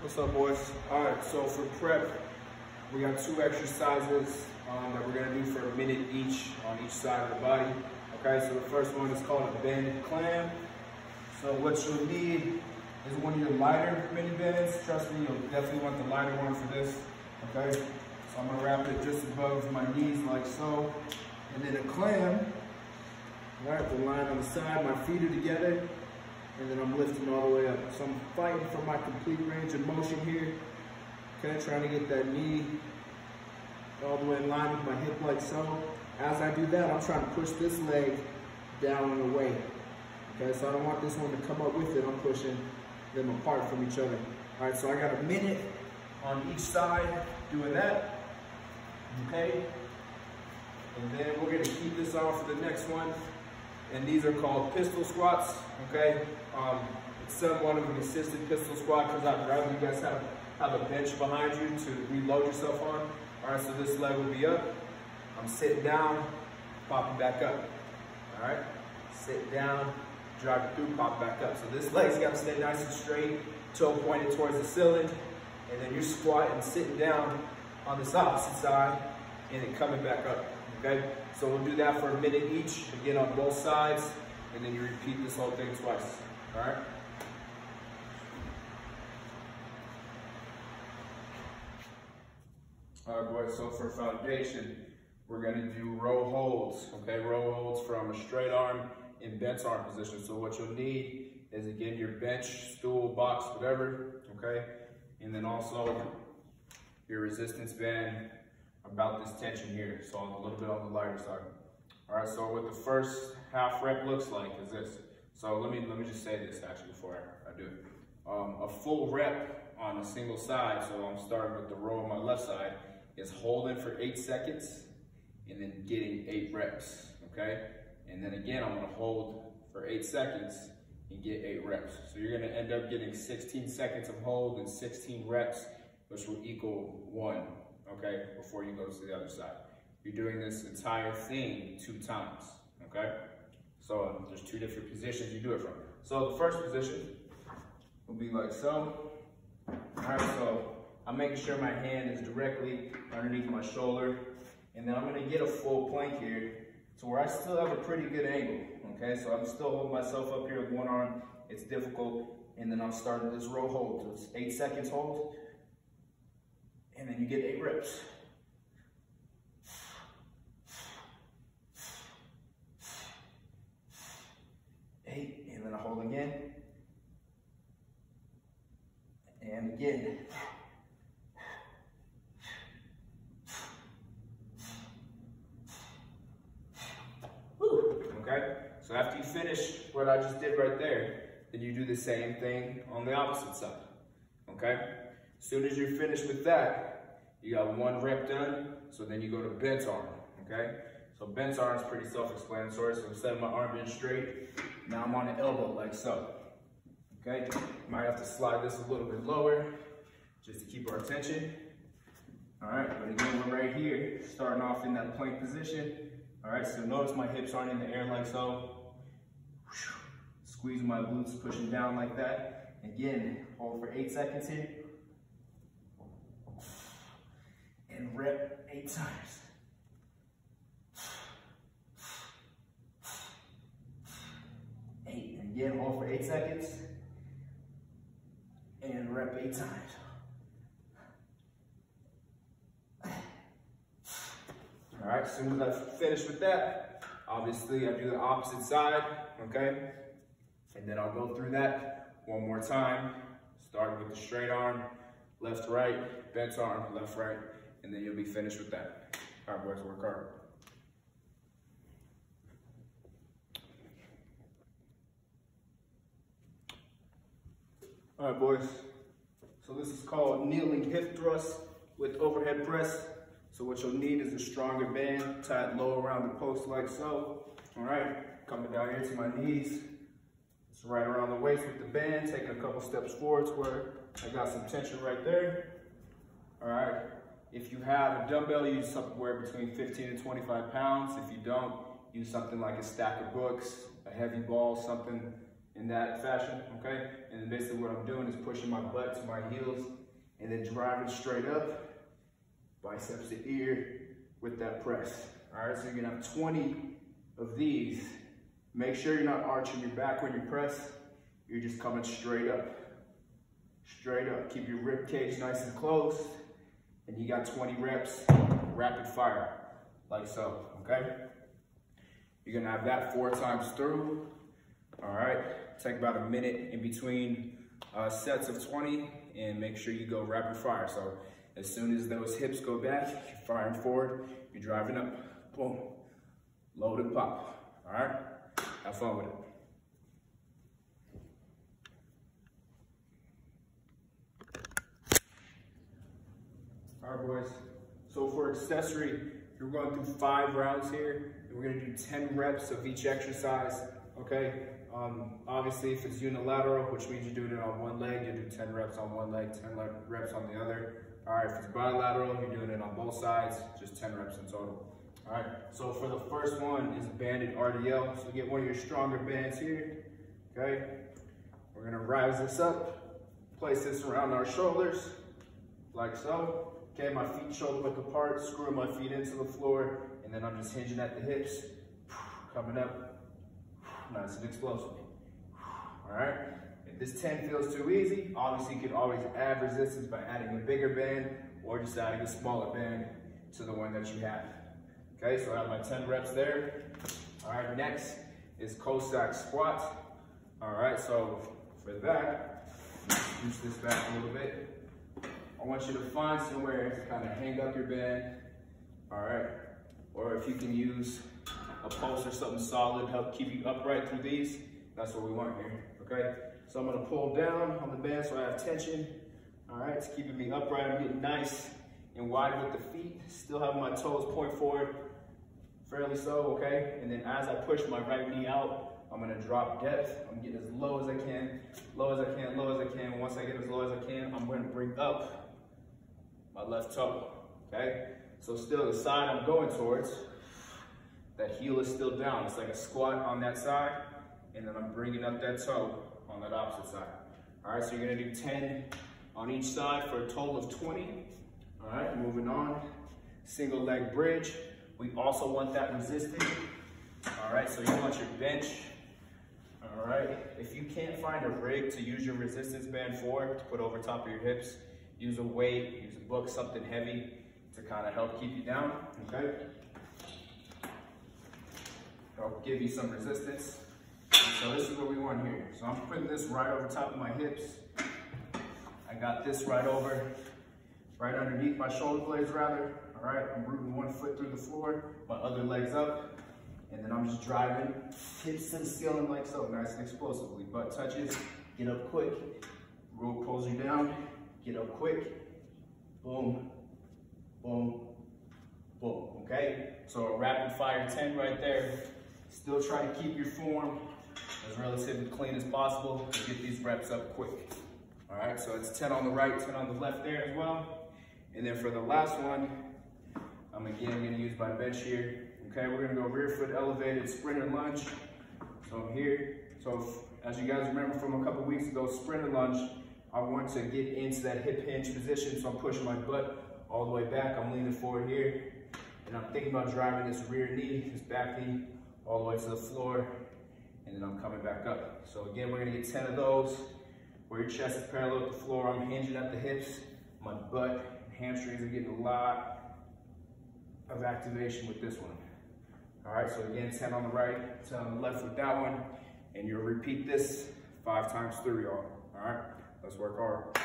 What's up, boys? All right, so for prep, we got two exercises um, that we're gonna do for a minute each on each side of the body. Okay, so the first one is called a band clam. So what you'll need is one of your lighter mini bands. Trust me, you'll definitely want the lighter one for this. Okay, so I'm gonna wrap it just above my knees like so. And then a clam, right, the line on the side, my feet are together, and then I'm lifting all the way up. So I'm fighting for my complete range of motion here. Okay, trying to get that knee all the way in line with my hip like so. As I do that, I'm trying to push this leg down and away. Okay, so I don't want this one to come up with it. I'm pushing them apart from each other. All right, so I got a minute on each side doing that. Okay, and then we're gonna keep this on for the next one. And these are called pistol squats, okay? Um, somewhat of an assisted pistol squat because I'd rather you guys have, have a bench behind you to reload yourself on. All right, so this leg will be up. I'm sitting down, popping back up. All right, sit down, drive it through, pop back up. So this leg's gotta stay nice and straight, toe pointed towards the ceiling, and then you're squatting, sitting down on this opposite side, and then coming back up, okay? So we'll do that for a minute each, again on both sides, and then you repeat this whole thing twice, all right? All right, boys, so for foundation, we're gonna do row holds, okay? Row holds from a straight arm in bent arm position. So what you'll need is again, your bench, stool, box, whatever, okay? And then also your resistance band about this tension here. So a little bit on the lighter side. All right, so what the first half rep looks like is this. So let me let me just say this actually before I, I do it. Um, a full rep on a single side, so I'm starting with the row on my left side, is holding for eight seconds and then getting eight reps, okay? And then again, I'm gonna hold for eight seconds and get eight reps. So you're gonna end up getting 16 seconds of hold and 16 reps, which will equal one, okay, before you go to the other side. You're doing this entire thing two times, okay? So um, there's two different positions you do it from. So the first position will be like so. All right, so I'm making sure my hand is directly underneath my shoulder. And then I'm gonna get a full plank here to where I still have a pretty good angle, okay? So I'm still holding myself up here with one arm. It's difficult. And then I'm starting this row hold. So it's eight seconds hold. And then you get eight reps. Eight, and then I hold again. And again. okay? So after you finish what I just did right there, then you do the same thing on the opposite side, okay? As soon as you're finished with that, you got one rep done, so then you go to bent arm, okay? So bent arm is pretty self-explanatory, so instead of my arm being straight, now I'm on the elbow like so, okay? Might have to slide this a little bit lower, just to keep our attention. All right, but again, we're right here, starting off in that plank position. All right, so notice my hips aren't in the air like so. Squeezing my glutes, pushing down like that. Again, hold for eight seconds here. And rep eight times. Eight, and again, hold for eight seconds. And rep eight times. All right, as soon as I finish with that, obviously I do the opposite side, okay? And then I'll go through that one more time, starting with the straight arm, left, right, bent arm, left, right, and then you'll be finished with that. All right, boys, work hard. All right, boys. So this is called kneeling hip thrust with overhead press. So what you'll need is a stronger band, tied low around the post like so. All right, coming down here to my knees. It's right around the waist with the band, taking a couple steps forward where I got some tension right there. All right, if you have a dumbbell, use somewhere between 15 and 25 pounds. If you don't, use something like a stack of books, a heavy ball, something in that fashion, okay? And basically what I'm doing is pushing my butt to my heels and then driving straight up, biceps to ear with that press. All right, so you're gonna have 20 of these. Make sure you're not arching your back when you press. You're just coming straight up. Straight up. Keep your rib cage nice and closed. And you got 20 reps, rapid fire, like so, okay? You're gonna have that four times through. All right, take about a minute in between uh, sets of 20 and make sure you go rapid fire. So as soon as those hips go back, you're firing forward, you're driving up, boom, load and pop, all right? Have fun with it. Boys. So for accessory, you're going through five rounds here, and we're gonna do 10 reps of each exercise, okay? Um, obviously, if it's unilateral, which means you're doing it on one leg, you do 10 reps on one leg, 10 reps on the other. All right, if it's bilateral, you're doing it on both sides, just 10 reps in total. All right, so for the first one is banded RDL. So get one of your stronger bands here, okay? We're gonna rise this up, place this around our shoulders, like so. Okay, my feet shoulder width apart, screwing my feet into the floor, and then I'm just hinging at the hips, coming up, nice and explosive. All right, if this 10 feels too easy, obviously you can always add resistance by adding a bigger band or just adding a smaller band to the one that you have. Okay, so I have my 10 reps there. All right, next is Cossack squats. All right, so for that, push this back a little bit. I want you to find somewhere to kind of hang up your band, all right? Or if you can use a post or something solid to help keep you upright through these, that's what we want here, okay? So I'm gonna pull down on the band so I have tension, all right? It's keeping me upright, I'm getting nice and wide with the feet, still having my toes point forward, fairly so, okay? And then as I push my right knee out, I'm gonna drop depth. I'm getting as low as I can, low as I can, low as I can. Once I get as low as I can, I'm gonna bring up my left toe, okay? So still the side I'm going towards, that heel is still down. It's like a squat on that side, and then I'm bringing up that toe on that opposite side. All right, so you're gonna do 10 on each side for a total of 20. All right, moving on. Single leg bridge. We also want that resistance. All right, so you want your bench. All right, if you can't find a rig to use your resistance band for, to put over top of your hips, use a weight, use a book, something heavy to kind of help keep you down, okay? Help give you some resistance. So this is what we want here. So I'm putting this right over top of my hips. I got this right over, right underneath my shoulder blades rather. All right, I'm rooting one foot through the floor, my other leg's up, and then I'm just driving, hips the ceiling like so, nice and explosively. Butt touches, get up quick, roll pulls you down, get up quick, boom, boom, boom, okay? So a rapid fire 10 right there. Still try to keep your form as relatively clean as possible to get these reps up quick. All right, so it's 10 on the right, 10 on the left there as well. And then for the last one, I'm again gonna use my bench here. Okay, we're gonna go rear foot elevated sprinter lunge. So here. So as you guys remember from a couple weeks ago, sprinter lunge, I want to get into that hip hinge position. So I'm pushing my butt all the way back. I'm leaning forward here. And I'm thinking about driving this rear knee, this back knee, all the way to the floor. And then I'm coming back up. So again, we're gonna get 10 of those where your chest is parallel with the floor. I'm hinging at the hips. My butt, hamstrings are getting a lot of activation with this one. All right, so again, 10 on the right, 10 on the left with that one, and you'll repeat this five times through, y'all. All right, let's work hard.